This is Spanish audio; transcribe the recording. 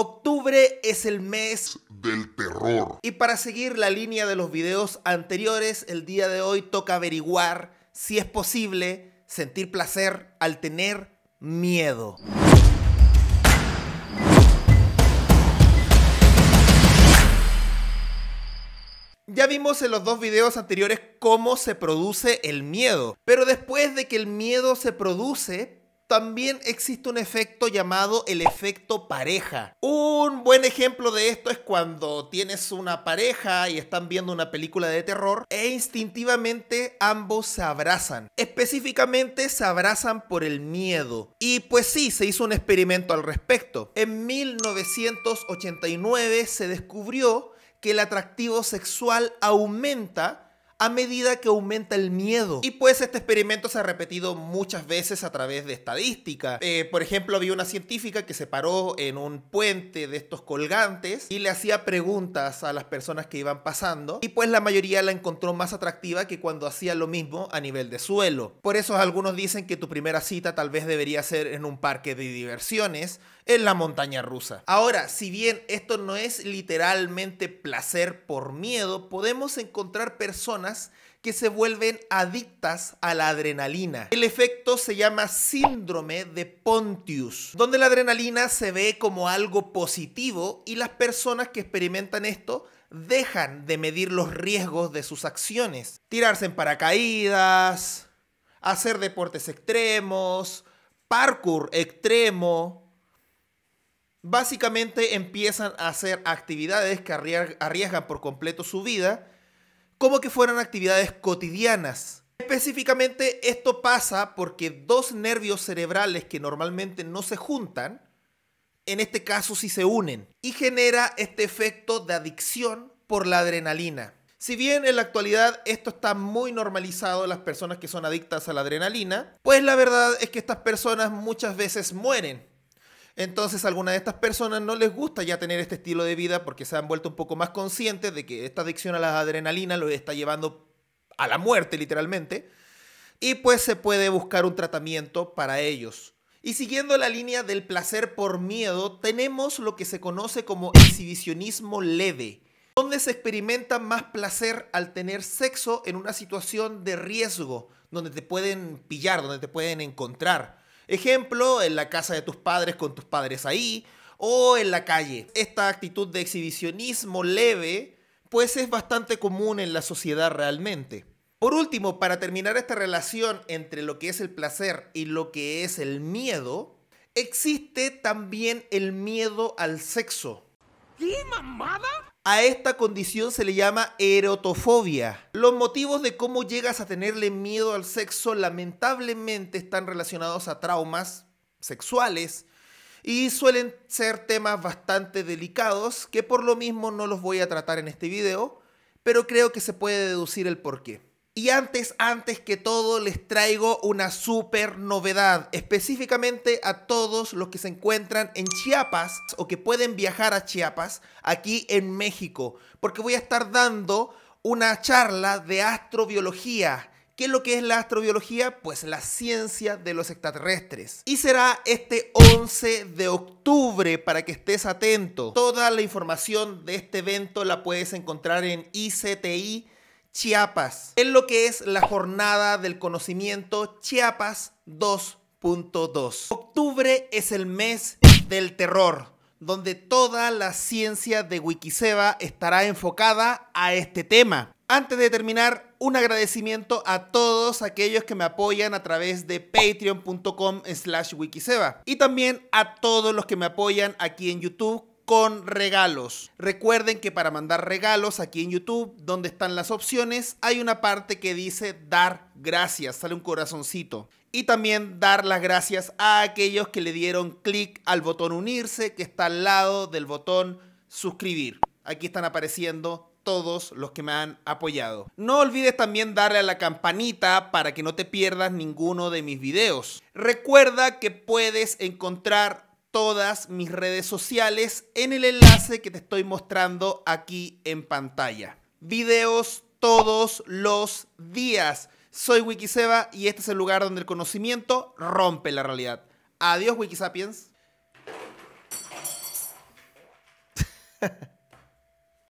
Octubre es el mes del terror. Y para seguir la línea de los videos anteriores, el día de hoy toca averiguar si es posible sentir placer al tener miedo. Ya vimos en los dos videos anteriores cómo se produce el miedo, pero después de que el miedo se produce, también existe un efecto llamado el efecto pareja. Un buen ejemplo de esto es cuando tienes una pareja y están viendo una película de terror e instintivamente ambos se abrazan. Específicamente se abrazan por el miedo. Y pues sí, se hizo un experimento al respecto. En 1989 se descubrió que el atractivo sexual aumenta a medida que aumenta el miedo. Y pues este experimento se ha repetido muchas veces a través de estadística. Eh, por ejemplo, había una científica que se paró en un puente de estos colgantes y le hacía preguntas a las personas que iban pasando. Y pues la mayoría la encontró más atractiva que cuando hacía lo mismo a nivel de suelo. Por eso algunos dicen que tu primera cita tal vez debería ser en un parque de diversiones en la montaña rusa. Ahora, si bien esto no es literalmente placer por miedo, podemos encontrar personas que se vuelven adictas a la adrenalina. El efecto se llama síndrome de Pontius, donde la adrenalina se ve como algo positivo y las personas que experimentan esto dejan de medir los riesgos de sus acciones. Tirarse en paracaídas, hacer deportes extremos, parkour extremo, básicamente empiezan a hacer actividades que arriesgan por completo su vida, como que fueran actividades cotidianas. Específicamente esto pasa porque dos nervios cerebrales que normalmente no se juntan, en este caso sí se unen, y genera este efecto de adicción por la adrenalina. Si bien en la actualidad esto está muy normalizado las personas que son adictas a la adrenalina, pues la verdad es que estas personas muchas veces mueren entonces a algunas de estas personas no les gusta ya tener este estilo de vida porque se han vuelto un poco más conscientes de que esta adicción a la adrenalina lo está llevando a la muerte literalmente. Y pues se puede buscar un tratamiento para ellos. Y siguiendo la línea del placer por miedo, tenemos lo que se conoce como exhibicionismo leve, donde se experimenta más placer al tener sexo en una situación de riesgo, donde te pueden pillar, donde te pueden encontrar. Ejemplo, en la casa de tus padres con tus padres ahí o en la calle. Esta actitud de exhibicionismo leve pues es bastante común en la sociedad realmente. Por último, para terminar esta relación entre lo que es el placer y lo que es el miedo, existe también el miedo al sexo. ¿Qué mamada? A esta condición se le llama erotofobia. Los motivos de cómo llegas a tenerle miedo al sexo lamentablemente están relacionados a traumas sexuales y suelen ser temas bastante delicados que por lo mismo no los voy a tratar en este video, pero creo que se puede deducir el porqué. Y antes, antes que todo, les traigo una super novedad, específicamente a todos los que se encuentran en Chiapas o que pueden viajar a Chiapas, aquí en México, porque voy a estar dando una charla de astrobiología. ¿Qué es lo que es la astrobiología? Pues la ciencia de los extraterrestres. Y será este 11 de octubre para que estés atento. Toda la información de este evento la puedes encontrar en ICTI Chiapas, en lo que es la jornada del conocimiento Chiapas 2.2. Octubre es el mes del terror, donde toda la ciencia de Wikiseba estará enfocada a este tema. Antes de terminar, un agradecimiento a todos aquellos que me apoyan a través de patreon.com slash wikiseba y también a todos los que me apoyan aquí en YouTube con regalos. Recuerden que para mandar regalos aquí en YouTube, donde están las opciones, hay una parte que dice dar gracias, sale un corazoncito. Y también dar las gracias a aquellos que le dieron clic al botón unirse que está al lado del botón suscribir. Aquí están apareciendo todos los que me han apoyado. No olvides también darle a la campanita para que no te pierdas ninguno de mis videos. Recuerda que puedes encontrar todas mis redes sociales en el enlace que te estoy mostrando aquí en pantalla. Videos todos los días. Soy Wikiseba y este es el lugar donde el conocimiento rompe la realidad. Adiós Wikisapiens.